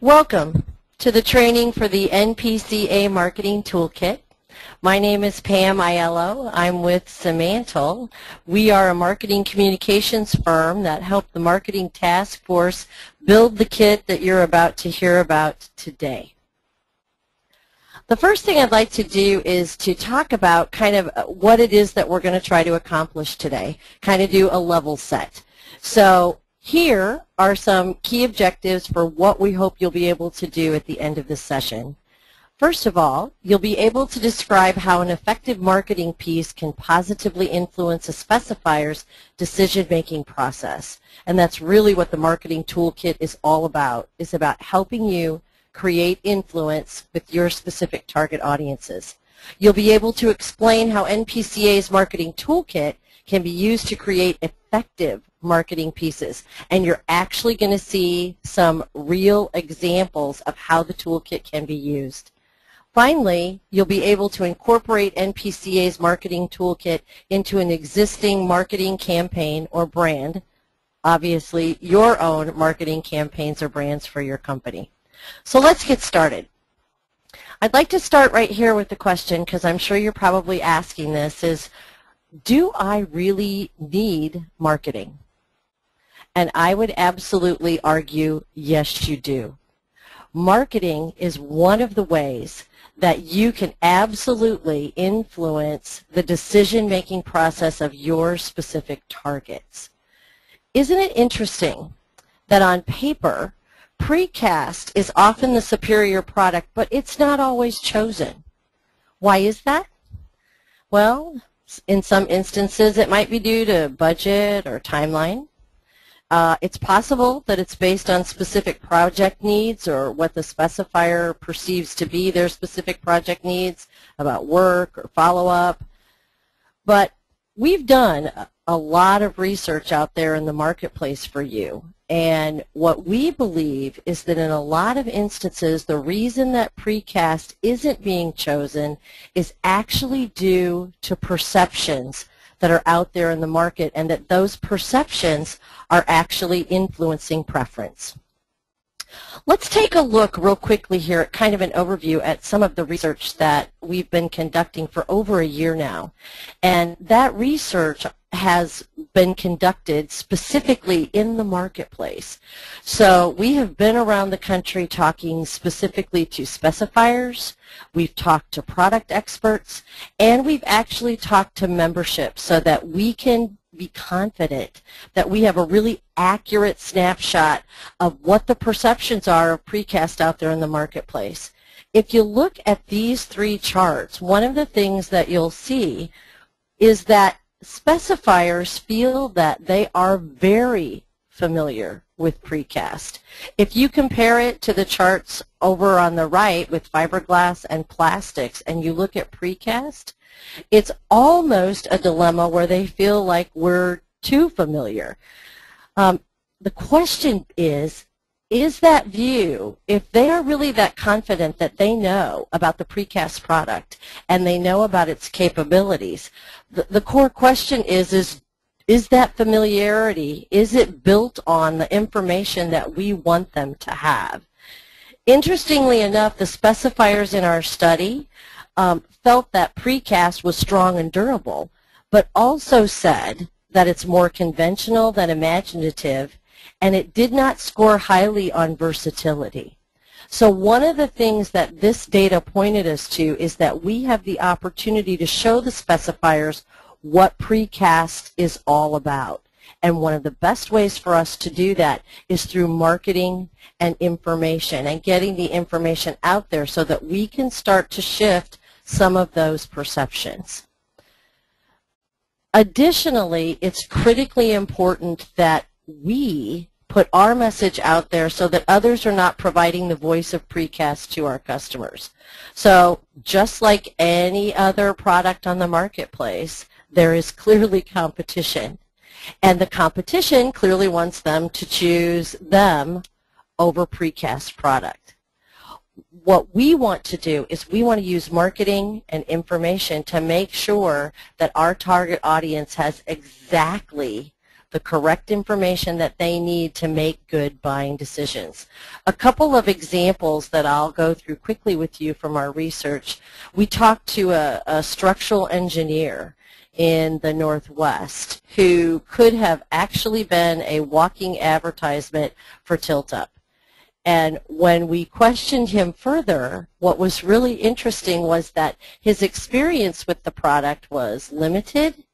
Welcome to the training for the NPCA Marketing Toolkit. My name is Pam Aiello. I'm with Simantel. We are a marketing communications firm that helped the marketing task force build the kit that you're about to hear about today. The first thing I'd like to do is to talk about kind of what it is that we're going to try to accomplish today, kind of do a level set. So here are some key objectives for what we hope you'll be able to do at the end of this session. First of all, you'll be able to describe how an effective marketing piece can positively influence a specifier's decision-making process. And that's really what the marketing toolkit is all about, is about helping you create influence with your specific target audiences. You'll be able to explain how NPCA's marketing toolkit can be used to create effective marketing pieces. And you're actually going to see some real examples of how the toolkit can be used. Finally, you'll be able to incorporate NPCA's marketing toolkit into an existing marketing campaign or brand, obviously your own marketing campaigns or brands for your company. So let's get started. I'd like to start right here with the question, because I'm sure you're probably asking this, is do I really need marketing? And I would absolutely argue, yes, you do. Marketing is one of the ways that you can absolutely influence the decision-making process of your specific targets. Isn't it interesting that on paper, precast is often the superior product, but it's not always chosen? Why is that? Well, in some instances, it might be due to budget or timeline. Uh, it's possible that it's based on specific project needs or what the specifier perceives to be their specific project needs about work or follow-up. But we've done a lot of research out there in the marketplace for you. And what we believe is that in a lot of instances, the reason that precast isn't being chosen is actually due to perceptions that are out there in the market and that those perceptions are actually influencing preference. Let's take a look real quickly here at kind of an overview at some of the research that we've been conducting for over a year now. And that research has been conducted specifically in the marketplace. So we have been around the country talking specifically to specifiers, we've talked to product experts, and we've actually talked to membership so that we can be confident that we have a really accurate snapshot of what the perceptions are of precast out there in the marketplace. If you look at these three charts, one of the things that you'll see is that specifiers feel that they are very familiar with precast. If you compare it to the charts over on the right with fiberglass and plastics and you look at precast, it's almost a dilemma where they feel like we're too familiar. Um, the question is, is that view, if they are really that confident that they know about the precast product and they know about its capabilities, the, the core question is, is, is that familiarity, is it built on the information that we want them to have? Interestingly enough, the specifiers in our study um, felt that precast was strong and durable, but also said that it's more conventional than imaginative and it did not score highly on versatility. So one of the things that this data pointed us to is that we have the opportunity to show the specifiers what precast is all about. And one of the best ways for us to do that is through marketing and information and getting the information out there so that we can start to shift some of those perceptions. Additionally, it's critically important that we put our message out there so that others are not providing the voice of precast to our customers. So just like any other product on the marketplace, there is clearly competition. And the competition clearly wants them to choose them over precast product. What we want to do is we want to use marketing and information to make sure that our target audience has exactly the correct information that they need to make good buying decisions. A couple of examples that I'll go through quickly with you from our research. We talked to a, a structural engineer in the Northwest who could have actually been a walking advertisement for Tilt Up. And when we questioned him further, what was really interesting was that his experience with the product was limited,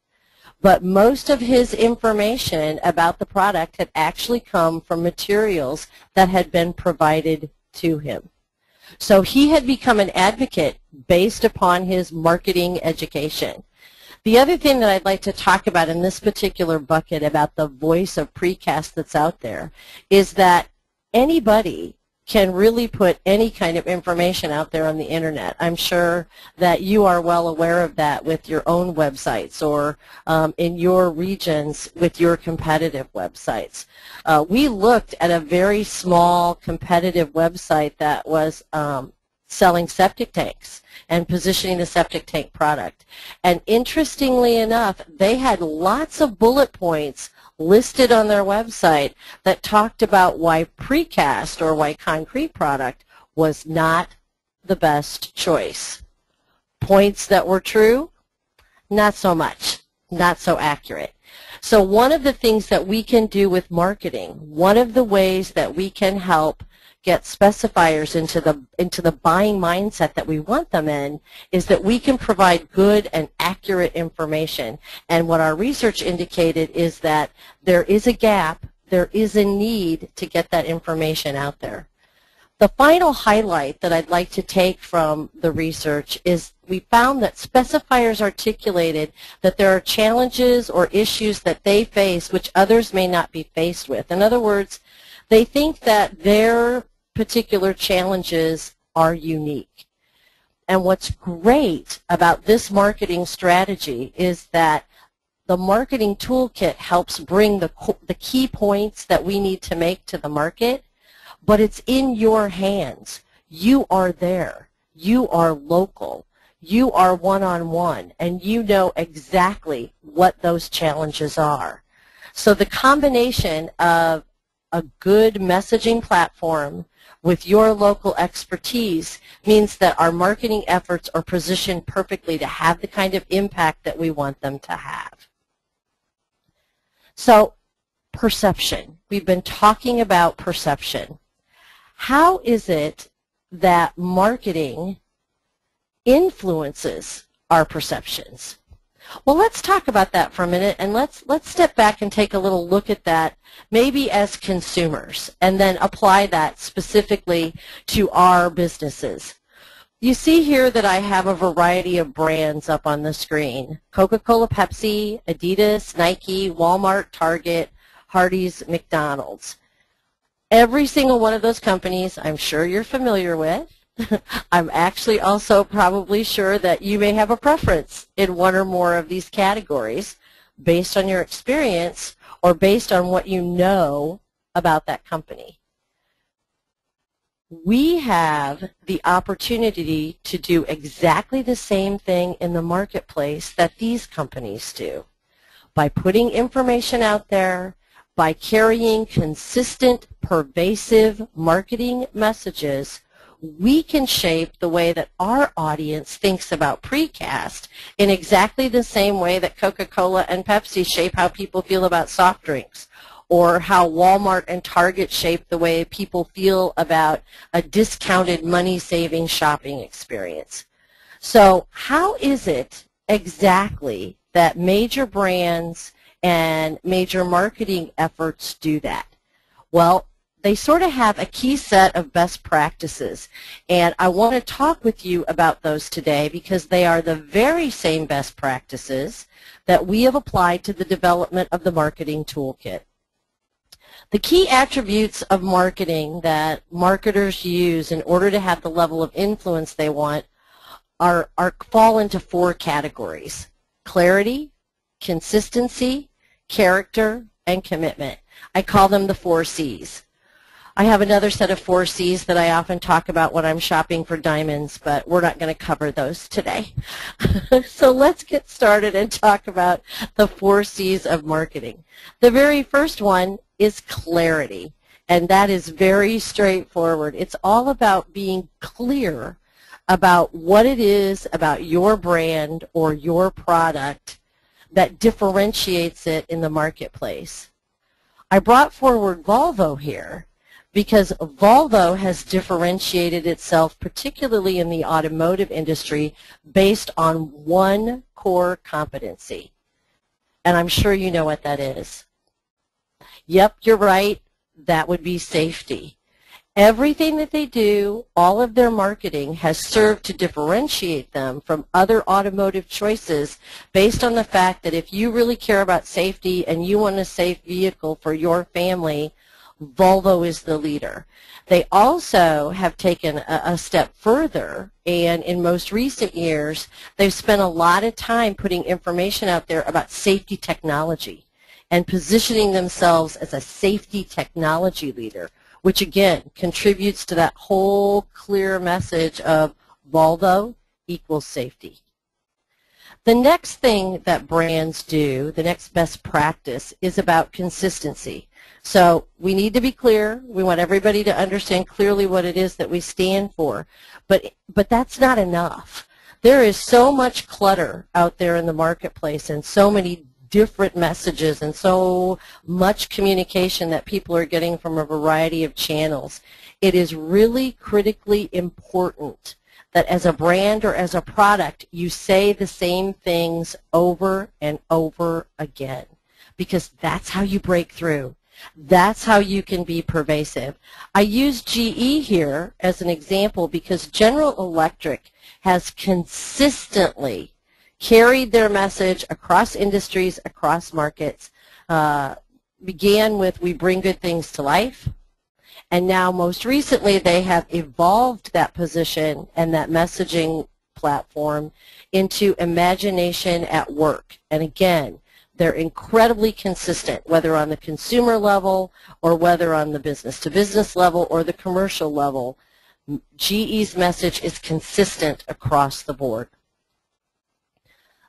but most of his information about the product had actually come from materials that had been provided to him. So he had become an advocate based upon his marketing education. The other thing that I'd like to talk about in this particular bucket about the voice of precast that's out there is that anybody can really put any kind of information out there on the internet. I'm sure that you are well aware of that with your own websites or um, in your regions with your competitive websites. Uh, we looked at a very small competitive website that was um, selling septic tanks and positioning the septic tank product. And interestingly enough, they had lots of bullet points listed on their website that talked about why precast or why concrete product was not the best choice. Points that were true? Not so much. Not so accurate. So one of the things that we can do with marketing, one of the ways that we can help get specifiers into the into the buying mindset that we want them in is that we can provide good and accurate information. And what our research indicated is that there is a gap, there is a need to get that information out there. The final highlight that I'd like to take from the research is we found that specifiers articulated that there are challenges or issues that they face which others may not be faced with. In other words, they think that their particular challenges are unique. And what's great about this marketing strategy is that the marketing toolkit helps bring the, the key points that we need to make to the market, but it's in your hands. You are there. You are local. You are one-on-one, -on -one, and you know exactly what those challenges are. So the combination of a good messaging platform with your local expertise means that our marketing efforts are positioned perfectly to have the kind of impact that we want them to have. So perception. We've been talking about perception. How is it that marketing influences our perceptions? Well, let's talk about that for a minute, and let's let's step back and take a little look at that, maybe as consumers, and then apply that specifically to our businesses. You see here that I have a variety of brands up on the screen. Coca-Cola, Pepsi, Adidas, Nike, Walmart, Target, Hardee's, McDonald's. Every single one of those companies I'm sure you're familiar with. I'm actually also probably sure that you may have a preference in one or more of these categories based on your experience or based on what you know about that company. We have the opportunity to do exactly the same thing in the marketplace that these companies do. By putting information out there, by carrying consistent, pervasive marketing messages we can shape the way that our audience thinks about precast in exactly the same way that Coca-Cola and Pepsi shape how people feel about soft drinks or how Walmart and Target shape the way people feel about a discounted money-saving shopping experience. So how is it exactly that major brands and major marketing efforts do that? Well, they sort of have a key set of best practices. And I want to talk with you about those today because they are the very same best practices that we have applied to the development of the marketing toolkit. The key attributes of marketing that marketers use in order to have the level of influence they want are, are fall into four categories. Clarity, consistency, character, and commitment. I call them the four C's. I have another set of four C's that I often talk about when I'm shopping for diamonds, but we're not going to cover those today. so let's get started and talk about the four C's of marketing. The very first one is clarity, and that is very straightforward. It's all about being clear about what it is about your brand or your product that differentiates it in the marketplace. I brought forward Volvo here because Volvo has differentiated itself, particularly in the automotive industry, based on one core competency. And I'm sure you know what that is. Yep, you're right. That would be safety. Everything that they do, all of their marketing has served to differentiate them from other automotive choices based on the fact that if you really care about safety and you want a safe vehicle for your family, Volvo is the leader. They also have taken a, a, step further, and in most recent years, they've spent a lot of time putting information out there about safety technology and positioning themselves as a safety technology leader, which again contributes to that whole clear message of Volvo equals safety. The next thing that brands do, the next best practice, is about consistency. So we need to be clear. We want everybody to understand clearly what it is that we stand for. But, but that's not enough. There is so much clutter out there in the marketplace and so many different messages and so much communication that people are getting from a variety of channels. It is really critically important that as a brand or as a product, you say the same things over and over again because that's how you break through. That's how you can be pervasive. I use GE here as an example because General Electric has consistently carried their message across industries, across markets, uh, began with we bring good things to life, and now most recently they have evolved that position and that messaging platform into imagination at work. And again, they're incredibly consistent, whether on the consumer level or whether on the business-to-business level or the commercial level. GE's message is consistent across the board.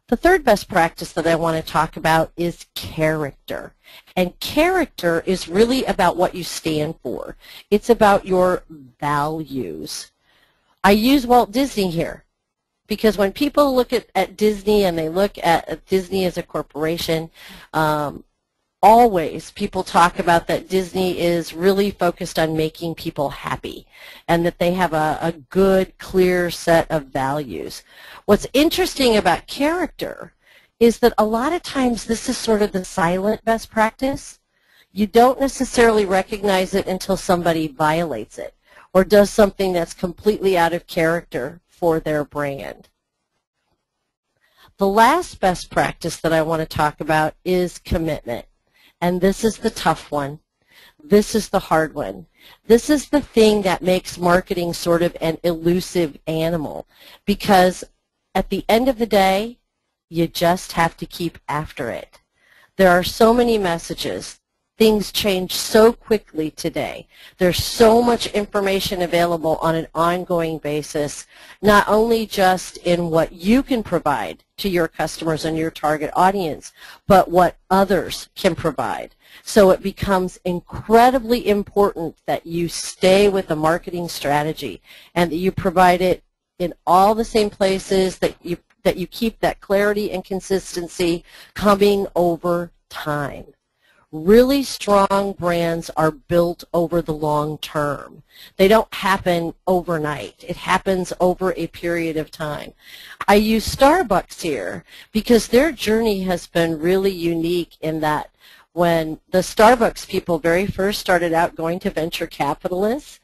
The third best practice that I want to talk about is character. And character is really about what you stand for. It's about your values. I use Walt Disney here because when people look at, at Disney and they look at, Disney as a corporation, um, always people talk about that Disney is really focused on making people happy and that they have a, a good, clear set of values. What's interesting about character is that a lot of times this is sort of the silent best practice. You don't necessarily recognize it until somebody violates it or does something that's completely out of character for their brand. The last best practice that I want to talk about is commitment. And this is the tough one. This is the hard one. This is the thing that makes marketing sort of an elusive animal because at the end of the day, you just have to keep after it. There are so many messages things change so quickly today. There's so much information available on an ongoing basis, not only just in what you can provide to your customers and your target audience, but what others can provide. So it becomes incredibly important that you stay with a marketing strategy and that you provide it in all the same places, that you, that you keep that clarity and consistency coming over time really strong brands are built over the long term. They don't happen overnight. It happens over a period of time. I use Starbucks here because their journey has been really unique in that when the Starbucks people very first started out going to venture capitalists,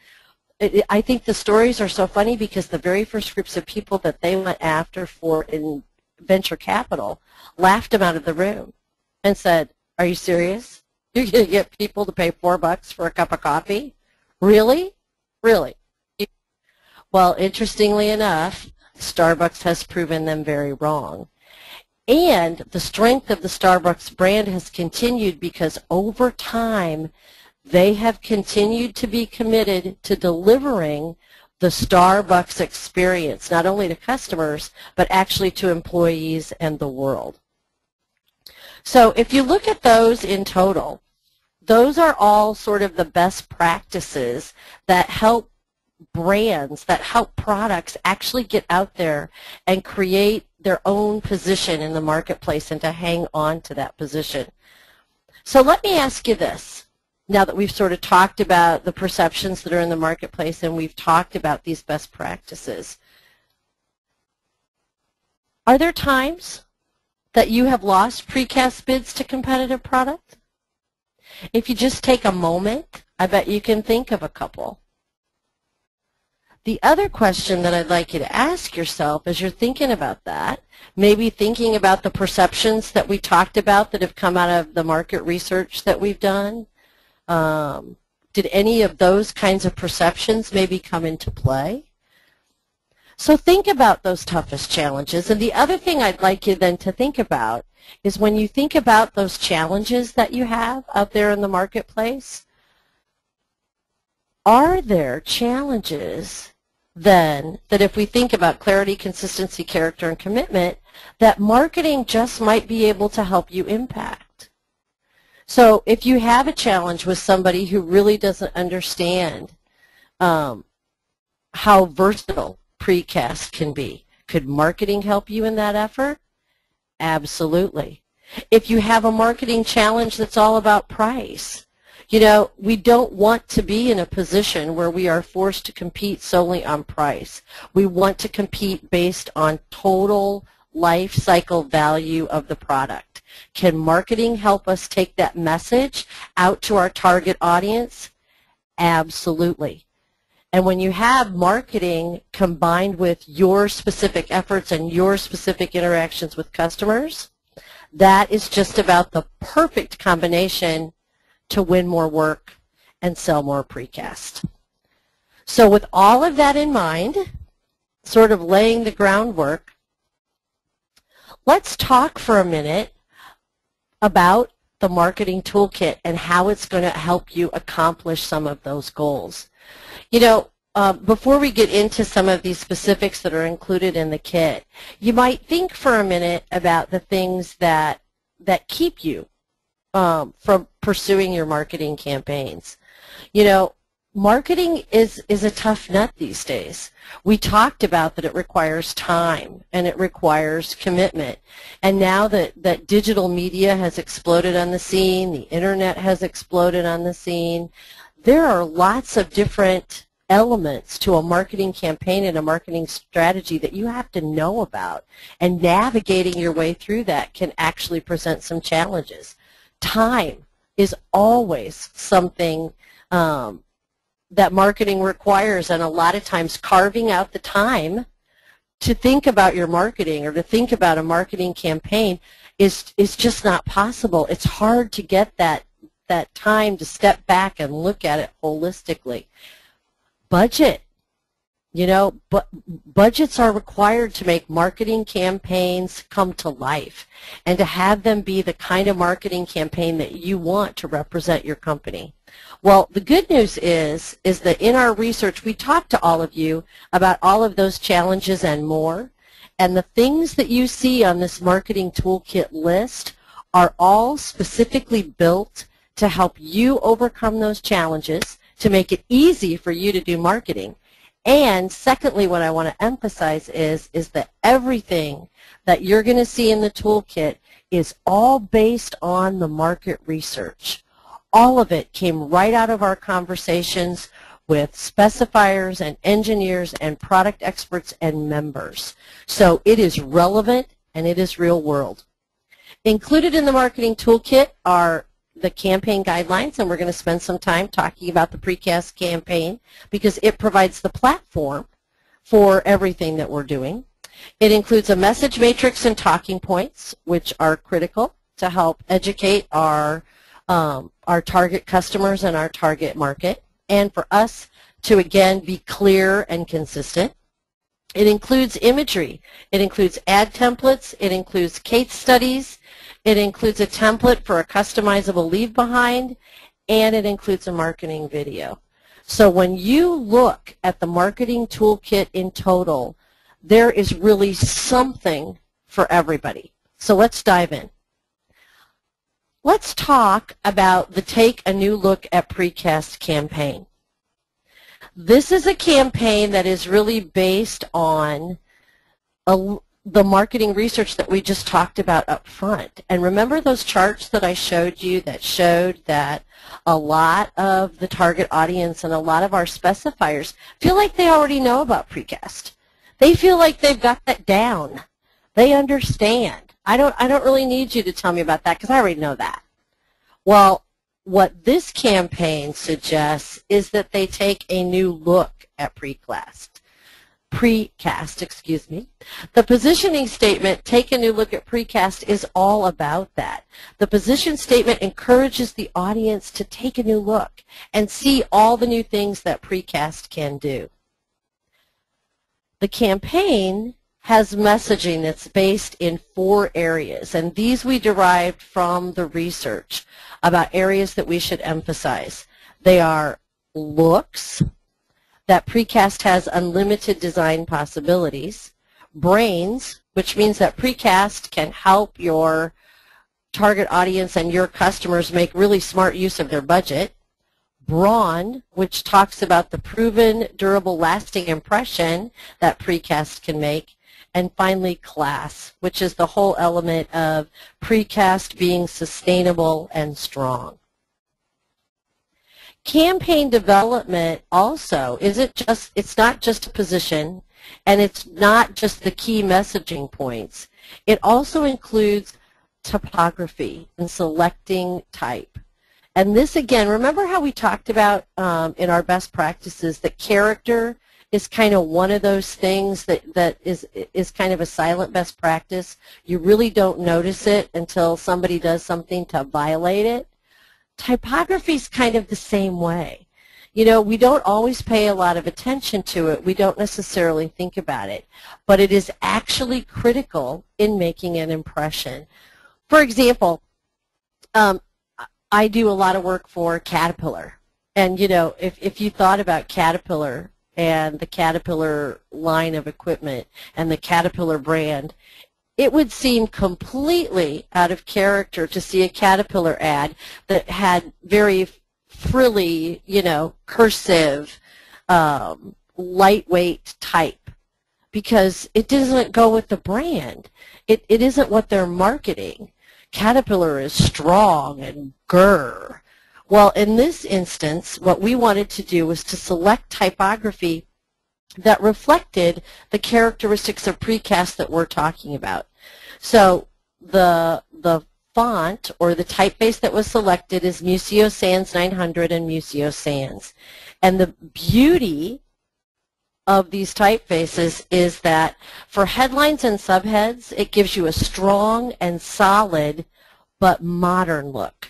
it, I think the stories are so funny because the very first groups of people that they went after for in venture capital laughed them out of the room and said, are you serious? You're going to get people to pay four bucks for a cup of coffee? Really? Really? Well, interestingly enough, Starbucks has proven them very wrong. And the strength of the Starbucks brand has continued because over time, they have continued to be committed to delivering the Starbucks experience, not only to customers, but actually to employees and the world. So if you look at those in total, those are all sort of the best practices that help brands, that help products actually get out there and create their own position in the marketplace and to hang on to that position. So let me ask you this now that we've sort of talked about the perceptions that are in the marketplace and we've talked about these best practices, are there times that you have lost precast bids to competitive products? If you just take a moment, I bet you can think of a couple. The other question that I'd like you to ask yourself as you're thinking about that, maybe thinking about the perceptions that we talked about that have come out of the market research that we've done, um, did any of those kinds of perceptions maybe come into play? So think about those toughest challenges. And the other thing I'd like you then to think about is when you think about those challenges that you have out there in the marketplace, are there challenges then that if we think about clarity, consistency, character, and commitment, that marketing just might be able to help you impact? So if you have a challenge with somebody who really doesn't understand um, how versatile precast can be, could marketing help you in that effort? Absolutely. If you have a marketing challenge that's all about price, you know, we don't want to be in a position where we are forced to compete solely on price. We want to compete based on total life cycle value of the product. Can marketing help us take that message out to our target audience? Absolutely. And when you have marketing combined with your specific efforts and your specific interactions with customers, that is just about the perfect combination to win more work and sell more precast. So with all of that in mind, sort of laying the groundwork, let's talk for a minute about the marketing toolkit and how it's going to help you accomplish some of those goals. You know, uh, before we get into some of these specifics that are included in the kit, you might think for a minute about the things that that keep you um, from pursuing your marketing campaigns. You know, marketing is, is a tough nut these days. We talked about that it requires time and it requires commitment. And now that, that digital media has exploded on the scene, the internet has exploded on the scene, there are lots of different elements to a marketing campaign and a marketing strategy that you have to know about. And navigating your way through that can actually present some challenges. Time is always something um, that marketing requires and a lot of times carving out the time to think about your marketing or to think about a marketing campaign is is just not possible. It's hard to get that that time to step back and look at it holistically. Budget you know, but budgets are required to make marketing campaigns come to life and to have them be the kind of marketing campaign that you want to represent your company. Well, the good news is, is that in our research, we talked to all of you about all of those challenges and more. And the things that you see on this marketing toolkit list are all specifically built to help you overcome those challenges, to make it easy for you to do marketing, and secondly, what I want to emphasize is, is that everything that you're going to see in the toolkit is all based on the market research. All of it came right out of our conversations with specifiers and engineers and product experts and members. So it is relevant and it is real world. Included in the marketing toolkit are the campaign guidelines, and we're going to spend some time talking about the precast campaign because it provides the platform for everything that we're doing. It includes a message matrix and talking points, which are critical to help educate our, um, our target customers and our target market, and for us to, again, be clear and consistent. It includes imagery. It includes ad templates. It includes case studies. It includes a template for a customizable leave behind, and it includes a marketing video. So when you look at the marketing toolkit in total, there is really something for everybody. So let's dive in. Let's talk about the Take a New Look at Precast campaign. This is a campaign that is really based on a, the marketing research that we just talked about up front. And remember those charts that I showed you that showed that a lot of the target audience and a lot of our specifiers feel like they already know about precast. They feel like they've got that down. They understand. I don't, I don't really need you to tell me about that because I already know that. Well, what this campaign suggests is that they take a new look at precast precast, excuse me. The positioning statement, take a new look at precast, is all about that. The position statement encourages the audience to take a new look and see all the new things that precast can do. The campaign has messaging that's based in four areas, and these we derived from the research about areas that we should emphasize. They are looks, that precast has unlimited design possibilities. Brains, which means that precast can help your target audience and your customers make really smart use of their budget. Brawn, which talks about the proven, durable, lasting impression that precast can make. And finally, class, which is the whole element of precast being sustainable and strong. Campaign development also isn't just, it's not just a position and it's not just the key messaging points. It also includes typography and selecting type. And this again, remember how we talked about um, in our best practices that character is kind of one of those things that, that is, is kind of a silent best practice. You really don't notice it until somebody does something to violate it typography is kind of the same way. You know, we don't always pay a lot of attention to it. We don't necessarily think about it. But it is actually critical in making an impression. For example, um, I do a lot of work for Caterpillar. And, you know, if, if you thought about Caterpillar and the Caterpillar line of equipment and the Caterpillar brand, it would seem completely out of character to see a Caterpillar ad that had very frilly, you know, cursive, um, lightweight type because it doesn't go with the brand. It, it isn't what they're marketing. Caterpillar is strong and grr. Well, in this instance, what we wanted to do was to select typography that reflected the characteristics of precast that we're talking about. So the, the font or the typeface that was selected is Museo Sans 900 and Museo Sans. And the beauty of these typefaces is that for headlines and subheads, it gives you a strong and solid but modern look.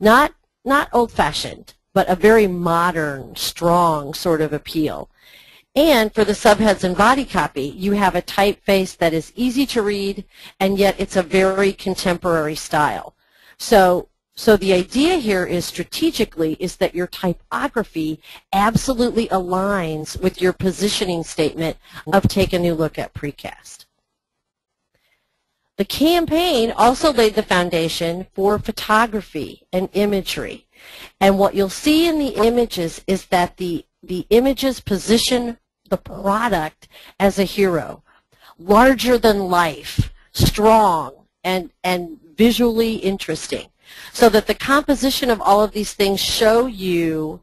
Not, not old-fashioned, but a very modern, strong sort of appeal. And for the subheads and body copy, you have a typeface that is easy to read, and yet it's a very contemporary style. So, so the idea here is strategically is that your typography absolutely aligns with your positioning statement of take a new look at precast. The campaign also laid the foundation for photography and imagery. And what you'll see in the images is that the, the images position the product as a hero. Larger than life, strong, and, and visually interesting. So that the composition of all of these things show you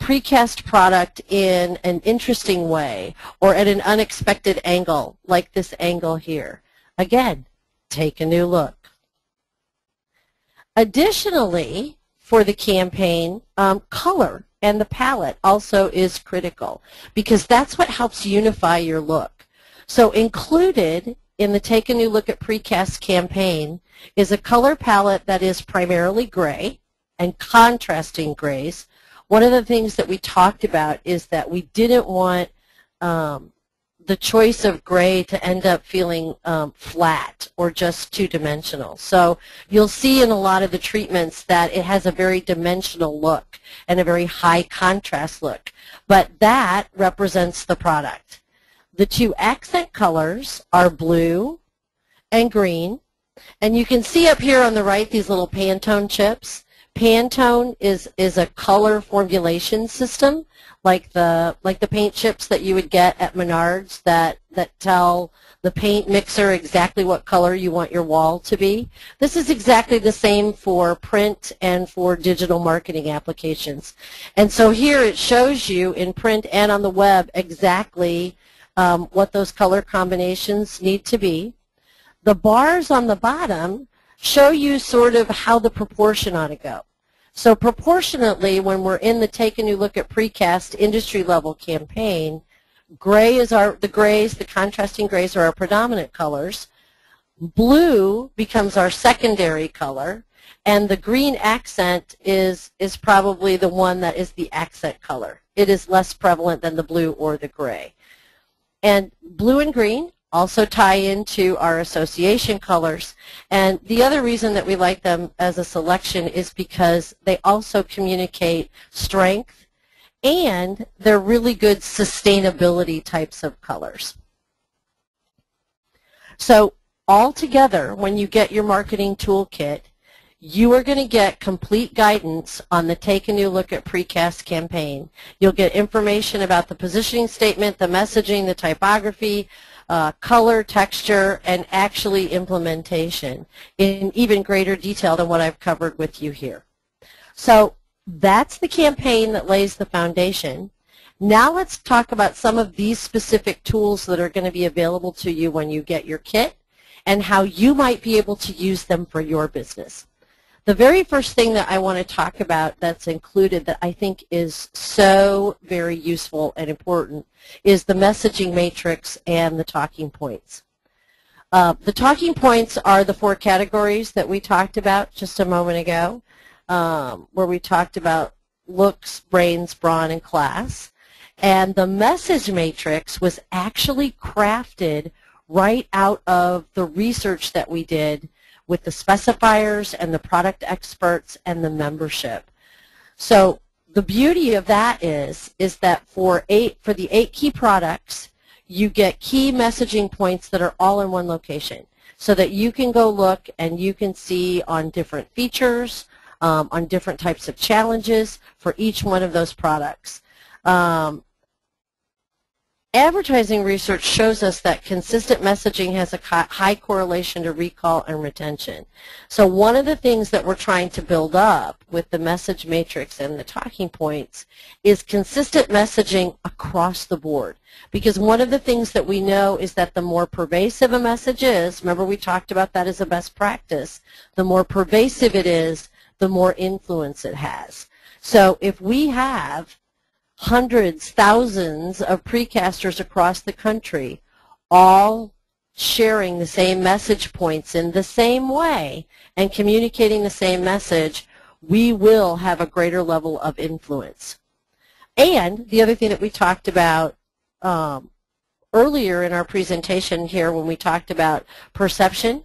precast product in an interesting way or at an unexpected angle, like this angle here. Again, take a new look. Additionally, for the campaign, um, color and the palette also is critical because that's what helps unify your look. So included in the Take a New Look at Precast campaign is a color palette that is primarily gray and contrasting grays. One of the things that we talked about is that we didn't want um, the choice of gray to end up feeling um, flat or just two-dimensional. So you'll see in a lot of the treatments that it has a very dimensional look and a very high contrast look. But that represents the product. The two accent colors are blue and green. And you can see up here on the right these little Pantone chips. Pantone is, is a color formulation system like the like the paint chips that you would get at Menards that that tell the paint mixer exactly what color you want your wall to be. This is exactly the same for print and for digital marketing applications. And so here it shows you in print and on the web exactly um, what those color combinations need to be. The bars on the bottom show you sort of how the proportion ought to go. So proportionately, when we're in the Take a New Look at Precast industry level campaign, gray is our, the grays, the contrasting grays are our predominant colors. Blue becomes our secondary color, and the green accent is, is probably the one that is the accent color. It is less prevalent than the blue or the gray. And blue and green also tie into our association colors. And the other reason that we like them as a selection is because they also communicate strength and they're really good sustainability types of colors. So altogether, when you get your marketing toolkit, you are going to get complete guidance on the Take a New Look at Precast campaign. You'll get information about the positioning statement, the messaging, the typography, uh, color, texture, and actually implementation in even greater detail than what I've covered with you here. So that's the campaign that lays the foundation. Now let's talk about some of these specific tools that are going to be available to you when you get your kit and how you might be able to use them for your business. The very first thing that I want to talk about that's included that I think is so very useful and important is the messaging matrix and the talking points. Uh, the talking points are the four categories that we talked about just a moment ago, um, where we talked about looks, brains, brawn, and class. And the message matrix was actually crafted right out of the research that we did with the specifiers and the product experts and the membership. So the beauty of that is, is that for eight for the eight key products, you get key messaging points that are all in one location so that you can go look and you can see on different features, um, on different types of challenges for each one of those products. Um, Advertising research shows us that consistent messaging has a high correlation to recall and retention. So one of the things that we're trying to build up with the message matrix and the talking points is consistent messaging across the board. Because one of the things that we know is that the more pervasive a message is, remember we talked about that as a best practice, the more pervasive it is, the more influence it has. So if we have hundreds, thousands of precasters across the country, all sharing the same message points in the same way and communicating the same message, we will have a greater level of influence. And the other thing that we talked about um, earlier in our presentation here when we talked about perception,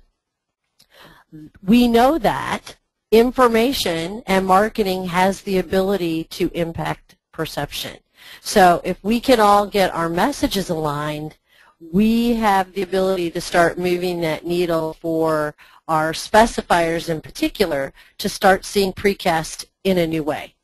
we know that information and marketing has the ability to impact perception. So if we can all get our messages aligned, we have the ability to start moving that needle for our specifiers in particular to start seeing precast in a new way.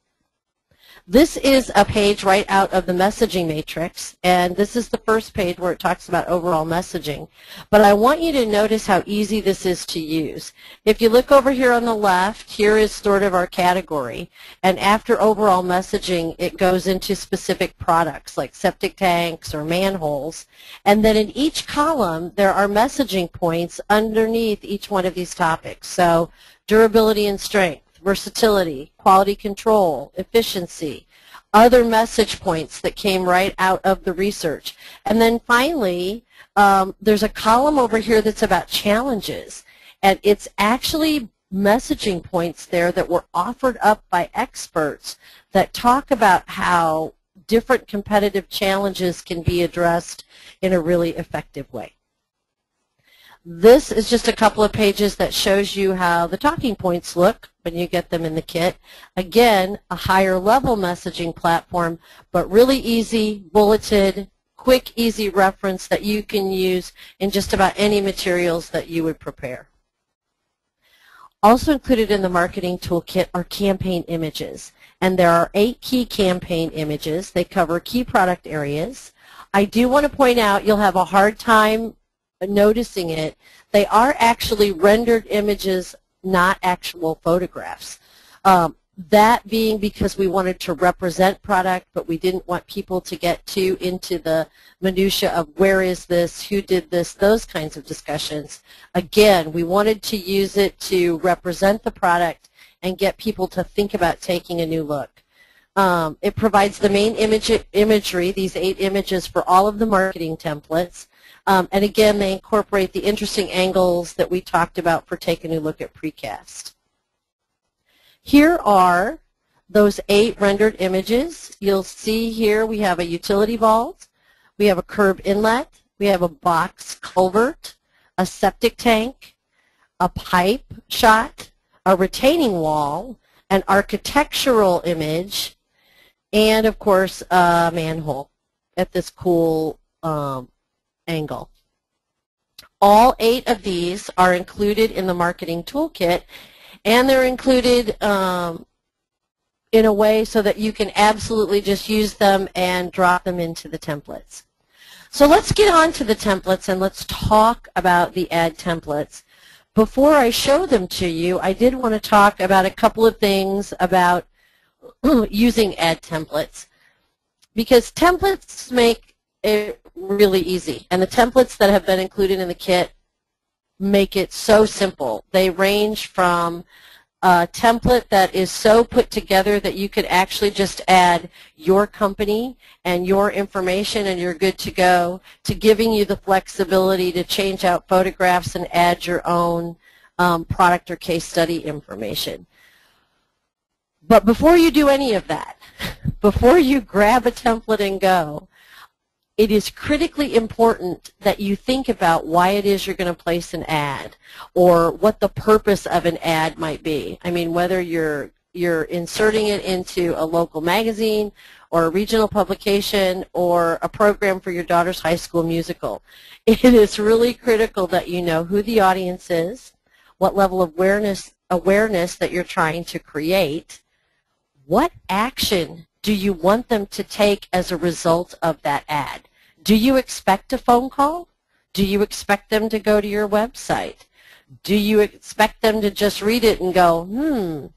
This is a page right out of the messaging matrix, and this is the first page where it talks about overall messaging. But I want you to notice how easy this is to use. If you look over here on the left, here is sort of our category, and after overall messaging, it goes into specific products like septic tanks or manholes, and then in each column, there are messaging points underneath each one of these topics. So durability and strength versatility, quality control, efficiency, other message points that came right out of the research. And then finally, um, there's a column over here that's about challenges. And it's actually messaging points there that were offered up by experts that talk about how different competitive challenges can be addressed in a really effective way. This is just a couple of pages that shows you how the talking points look when you get them in the kit. Again, a higher level messaging platform, but really easy, bulleted, quick, easy reference that you can use in just about any materials that you would prepare. Also included in the marketing toolkit are campaign images. And there are eight key campaign images. They cover key product areas. I do want to point out you'll have a hard time noticing it. They are actually rendered images, not actual photographs. Um, that being because we wanted to represent product, but we didn't want people to get too into the minutia of where is this, who did this, those kinds of discussions. Again, we wanted to use it to represent the product and get people to think about taking a new look. Um, it provides the main image, imagery, these eight images for all of the marketing templates. Um, and again, they incorporate the interesting angles that we talked about for Take a Look at Precast. Here are those eight rendered images. You'll see here we have a utility vault, we have a curb inlet, we have a box culvert, a septic tank, a pipe shot, a retaining wall, an architectural image, and of course a manhole at this cool um, angle. All eight of these are included in the marketing toolkit and they're included um, in a way so that you can absolutely just use them and drop them into the templates. So let's get on to the templates and let's talk about the ad templates. Before I show them to you, I did want to talk about a couple of things about using ad templates because templates make it really easy and the templates that have been included in the kit make it so simple. They range from a template that is so put together that you could actually just add your company and your information and you're good to go to giving you the flexibility to change out photographs and add your own um, product or case study information. But before you do any of that, before you grab a template and go, it is critically important that you think about why it is you're going to place an ad or what the purpose of an ad might be. I mean, whether you're you're inserting it into a local magazine or a regional publication or a program for your daughter's high school musical. It is really critical that you know who the audience is, what level of awareness awareness that you're trying to create, what action do you want them to take as a result of that ad? Do you expect a phone call? Do you expect them to go to your website? Do you expect them to just read it and go, hmm,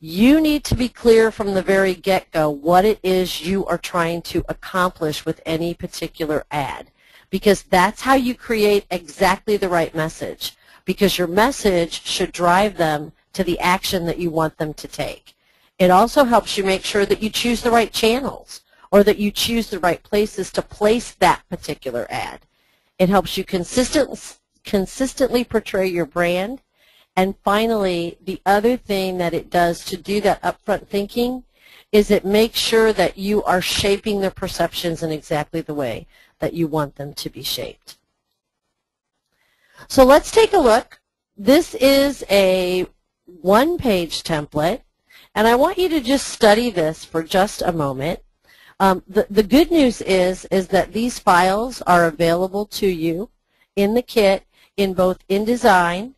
you need to be clear from the very get-go what it is you are trying to accomplish with any particular ad because that's how you create exactly the right message because your message should drive them to the action that you want them to take. It also helps you make sure that you choose the right channels or that you choose the right places to place that particular ad. It helps you consistent, consistently portray your brand. And finally, the other thing that it does to do that upfront thinking is it makes sure that you are shaping the perceptions in exactly the way that you want them to be shaped. So let's take a look. This is a one-page template, and I want you to just study this for just a moment. Um, the, the good news is, is that these files are available to you in the kit in both InDesign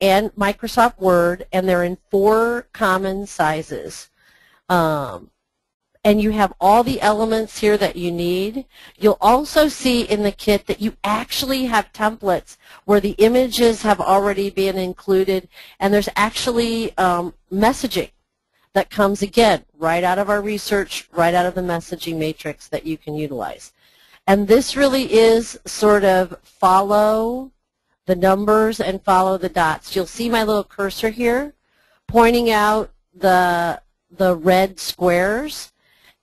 and Microsoft Word, and they're in four common sizes. Um, and you have all the elements here that you need. You'll also see in the kit that you actually have templates where the images have already been included, and there's actually um, messaging that comes again right out of our research, right out of the messaging matrix that you can utilize. And this really is sort of follow the numbers and follow the dots. You'll see my little cursor here pointing out the, the red squares.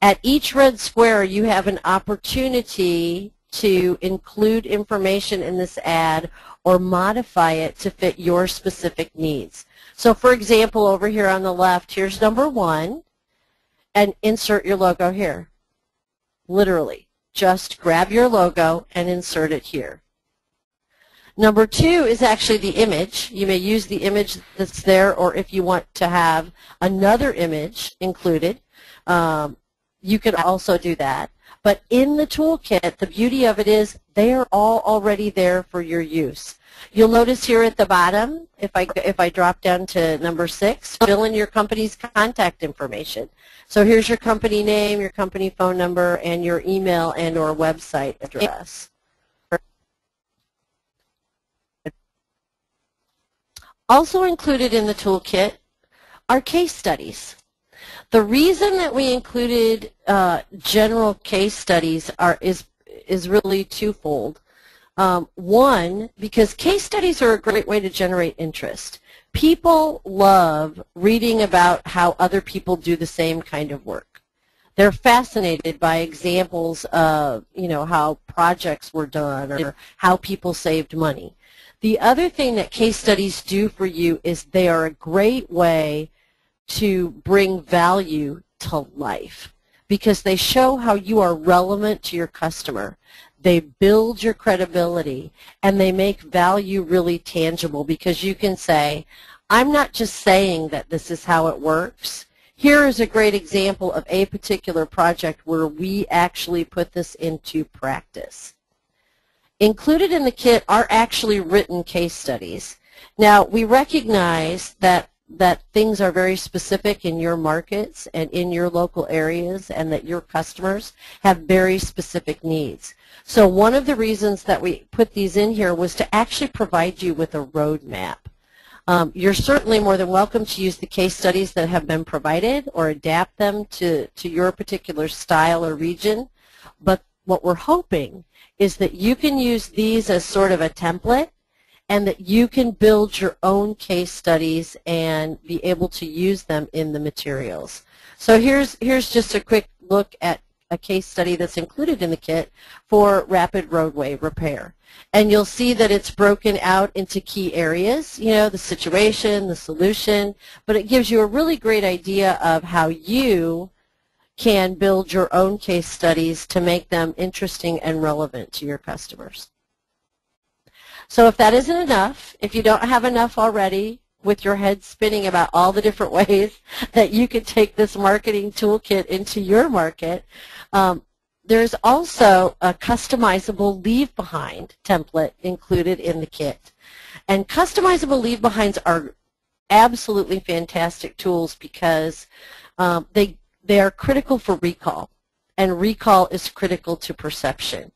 At each red square, you have an opportunity to include information in this ad or modify it to fit your specific needs. So for example, over here on the left, here's number one, and insert your logo here. literally. Just grab your logo and insert it here. Number two is actually the image. You may use the image that's there, or if you want to have another image included, um, you can also do that. But in the toolkit, the beauty of it is they are all already there for your use. You'll notice here at the bottom, if I, if I drop down to number six, fill in your company's contact information. So here's your company name, your company phone number, and your email and or website address. Also included in the toolkit are case studies. The reason that we included uh, general case studies are is is really twofold. Um, one, because case studies are a great way to generate interest. People love reading about how other people do the same kind of work. They're fascinated by examples of, you know, how projects were done or how people saved money. The other thing that case studies do for you is they are a great way to bring value to life because they show how you are relevant to your customer. They build your credibility and they make value really tangible because you can say, I'm not just saying that this is how it works. Here is a great example of a particular project where we actually put this into practice. Included in the kit are actually written case studies. Now, we recognize that that things are very specific in your markets and in your local areas and that your customers have very specific needs. So one of the reasons that we put these in here was to actually provide you with a roadmap. Um, you're certainly more than welcome to use the case studies that have been provided or adapt them to, to your particular style or region. But what we're hoping is that you can use these as sort of a template and that you can build your own case studies and be able to use them in the materials. So here's, here's just a quick look at a case study that's included in the kit for rapid roadway repair. And you'll see that it's broken out into key areas, you know, the situation, the solution, but it gives you a really great idea of how you can build your own case studies to make them interesting and relevant to your customers. So if that isn't enough, if you don't have enough already with your head spinning about all the different ways that you could take this marketing toolkit into your market, um, there's also a customizable leave behind template included in the kit. And customizable leave behinds are absolutely fantastic tools because um, they, they are critical for recall. And recall is critical to perception.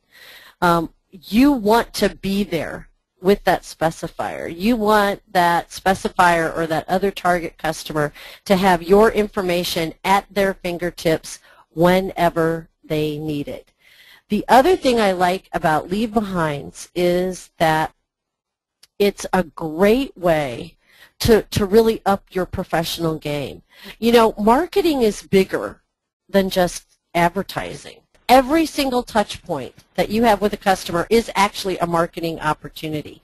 Um, you want to be there with that specifier. You want that specifier or that other target customer to have your information at their fingertips whenever they need it. The other thing I like about Leave Behinds is that it's a great way to, to really up your professional game. You know, marketing is bigger than just advertising every single touch point that you have with a customer is actually a marketing opportunity.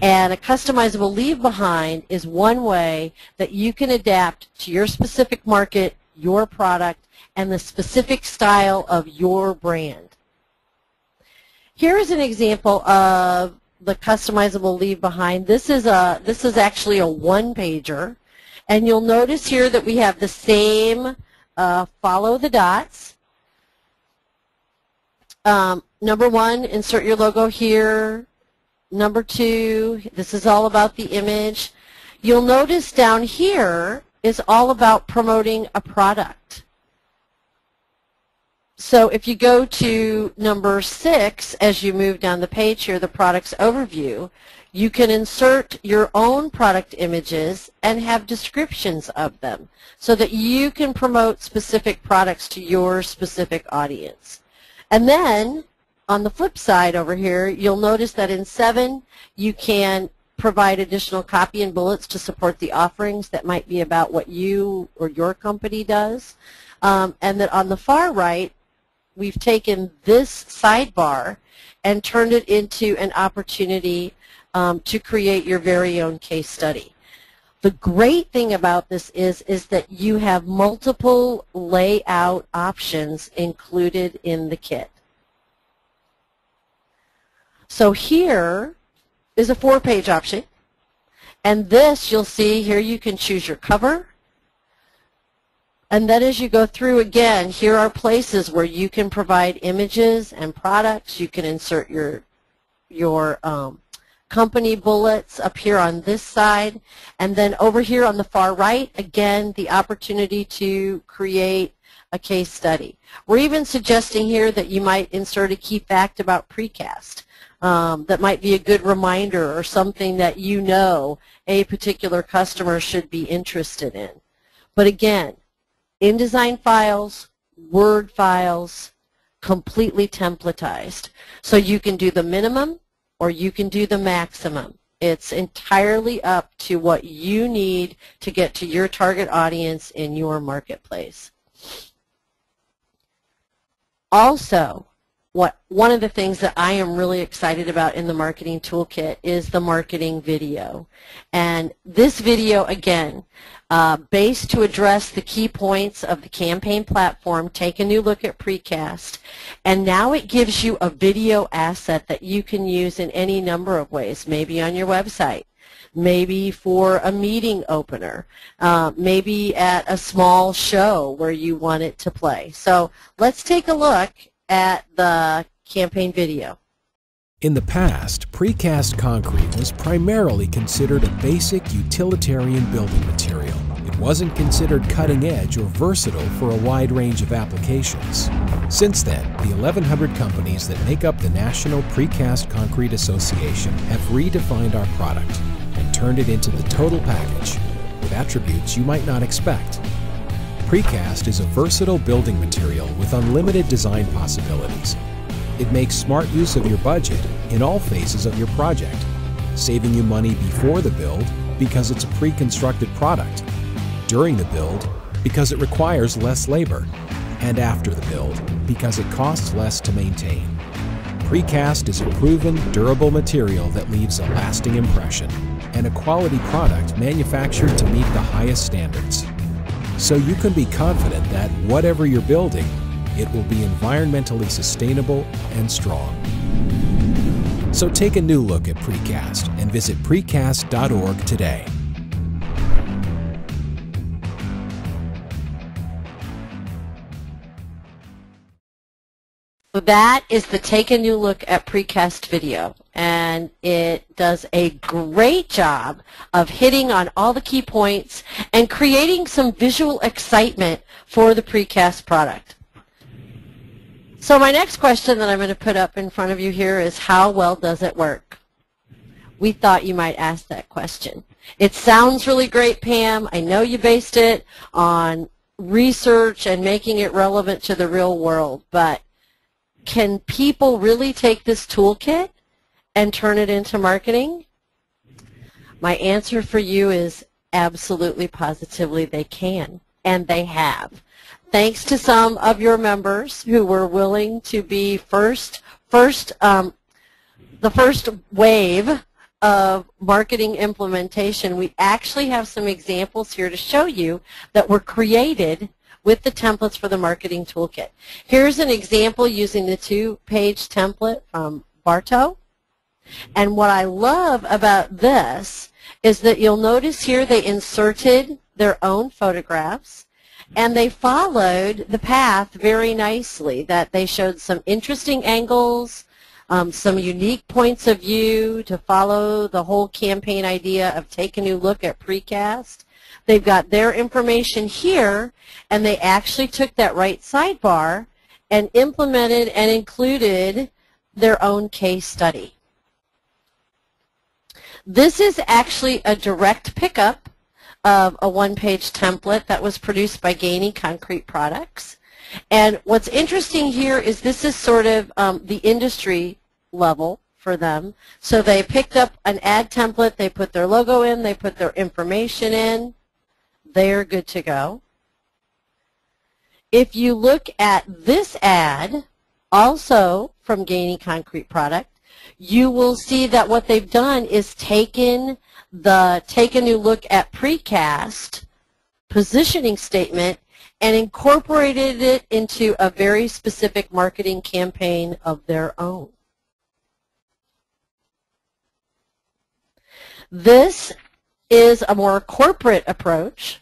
And a customizable leave behind is one way that you can adapt to your specific market, your product, and the specific style of your brand. Here is an example of the customizable leave behind. This is a this is actually a one pager, and you'll notice here that we have the same uh, follow the dots um, number one, insert your logo here. Number two, this is all about the image. You'll notice down here is all about promoting a product. So if you go to number six, as you move down the page here, the products overview, you can insert your own product images and have descriptions of them so that you can promote specific products to your specific audience. And then on the flip side over here, you'll notice that in 7 you can provide additional copy and bullets to support the offerings that might be about what you or your company does. Um, and that on the far right, we've taken this sidebar and turned it into an opportunity um, to create your very own case study. The great thing about this is, is that you have multiple layout options included in the kit. So here is a four-page option. And this, you'll see here you can choose your cover. And then as you go through again, here are places where you can provide images and products. You can insert your, your um, company bullets up here on this side. And then over here on the far right, again, the opportunity to create a case study. We're even suggesting here that you might insert a key fact about precast. Um, that might be a good reminder or something that you know a particular customer should be interested in. But again, InDesign files, Word files, completely templatized. So you can do the minimum or you can do the maximum. It's entirely up to what you need to get to your target audience in your marketplace. Also, what one of the things that I am really excited about in the marketing toolkit is the marketing video. And this video, again, uh, based to address the key points of the campaign platform, take a new look at Precast. And now it gives you a video asset that you can use in any number of ways, maybe on your website, maybe for a meeting opener, uh, maybe at a small show where you want it to play. So let's take a look at the campaign video. In the past, precast concrete was primarily considered a basic utilitarian building material. It wasn't considered cutting edge or versatile for a wide range of applications. Since then, the 1,100 companies that make up the National Precast Concrete Association have redefined our product and turned it into the total package with attributes you might not expect. Precast is a versatile building material with unlimited design possibilities it makes smart use of your budget in all phases of your project, saving you money before the build because it's a pre-constructed product, during the build because it requires less labor, and after the build because it costs less to maintain. Precast is a proven, durable material that leaves a lasting impression and a quality product manufactured to meet the highest standards. So you can be confident that whatever you're building it will be environmentally sustainable and strong. So take a new look at Precast and visit precast.org today. That is the Take a New Look at Precast video, and it does a great job of hitting on all the key points and creating some visual excitement for the Precast product. So my next question that I'm going to put up in front of you here is how well does it work? We thought you might ask that question. It sounds really great, Pam. I know you based it on research and making it relevant to the real world, but can people really take this toolkit and turn it into marketing? My answer for you is absolutely positively they can, and they have thanks to some of your members who were willing to be first, first, um, the first wave of marketing implementation, we actually have some examples here to show you that were created with the templates for the marketing toolkit. Here's an example using the two-page template from Bartow. And what I love about this is that you'll notice here they inserted their own photographs and they followed the path very nicely, that they showed some interesting angles, um, some unique points of view to follow the whole campaign idea of take a new look at precast. They've got their information here, and they actually took that right sidebar and implemented and included their own case study. This is actually a direct pickup of a one-page template that was produced by Gainey Concrete Products. And what's interesting here is this is sort of um, the industry level for them. So they picked up an ad template, they put their logo in, they put their information in, they're good to go. If you look at this ad, also from Gainey Concrete Product, you will see that what they've done is taken the take a new look at precast positioning statement and incorporated it into a very specific marketing campaign of their own. This is a more corporate approach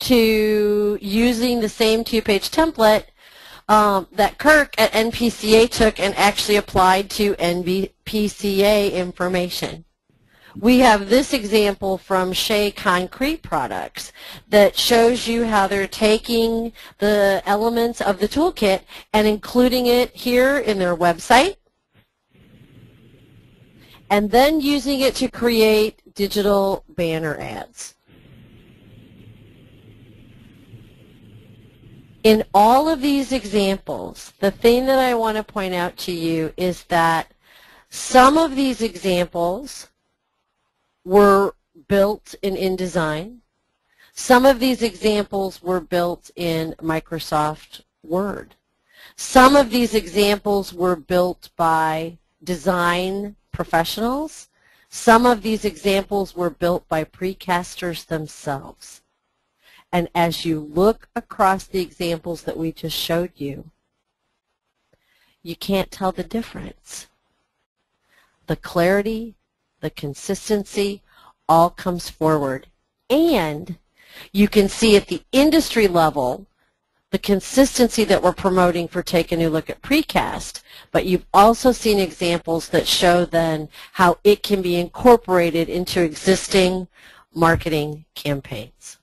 to using the same two-page template um, that Kirk at NPCA took and actually applied to NPCA information. We have this example from Shea Concrete Products that shows you how they're taking the elements of the toolkit and including it here in their website and then using it to create digital banner ads. In all of these examples, the thing that I want to point out to you is that some of these examples were built in InDesign. Some of these examples were built in Microsoft Word. Some of these examples were built by design professionals. Some of these examples were built by precasters themselves. And as you look across the examples that we just showed you, you can't tell the difference. The clarity, the consistency, all comes forward. And you can see at the industry level the consistency that we're promoting for Take a New Look at Precast, but you've also seen examples that show then how it can be incorporated into existing marketing campaigns.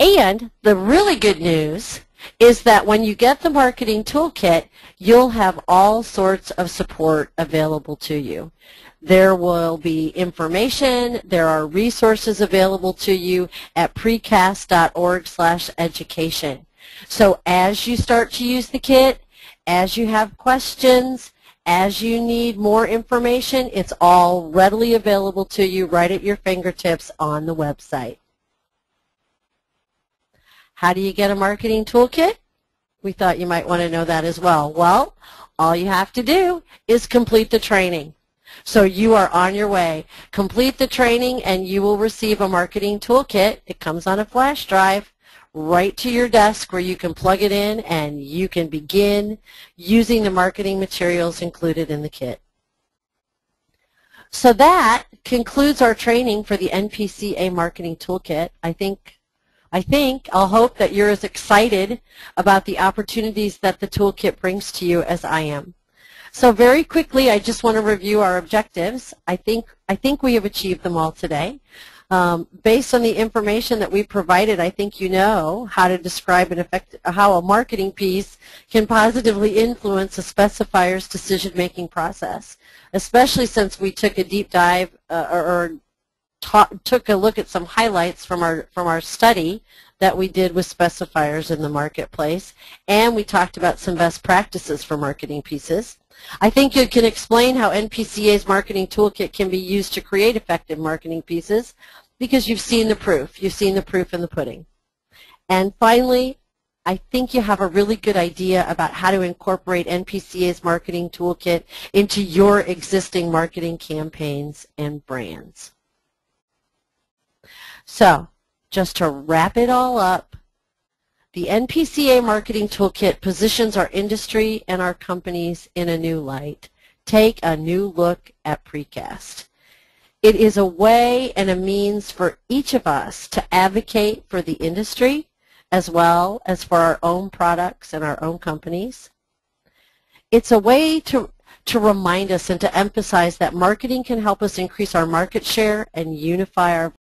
And the really good news is that when you get the marketing toolkit, you'll have all sorts of support available to you. There will be information, there are resources available to you at precast.org slash education. So as you start to use the kit, as you have questions, as you need more information, it's all readily available to you right at your fingertips on the website. How do you get a marketing toolkit? We thought you might want to know that as well. Well, all you have to do is complete the training. So you are on your way. Complete the training and you will receive a marketing toolkit. It comes on a flash drive right to your desk where you can plug it in and you can begin using the marketing materials included in the kit. So that concludes our training for the NPCA Marketing Toolkit. I think I think, I'll hope that you're as excited about the opportunities that the toolkit brings to you as I am. So very quickly, I just want to review our objectives. I think, I think we have achieved them all today. Um, based on the information that we provided, I think you know how to describe an effect, how a marketing piece can positively influence a specifier's decision-making process, especially since we took a deep dive uh, or, or took a look at some highlights from our from our study that we did with specifiers in the marketplace, and we talked about some best practices for marketing pieces. I think you can explain how NPCA's marketing toolkit can be used to create effective marketing pieces because you've seen the proof. You've seen the proof in the pudding. And finally, I think you have a really good idea about how to incorporate NPCA's marketing toolkit into your existing marketing campaigns and brands. So just to wrap it all up, the NPCA Marketing Toolkit positions our industry and our companies in a new light. Take a new look at precast. It is a way and a means for each of us to advocate for the industry as well as for our own products and our own companies. It's a way to, to remind us and to emphasize that marketing can help us increase our market share and unify our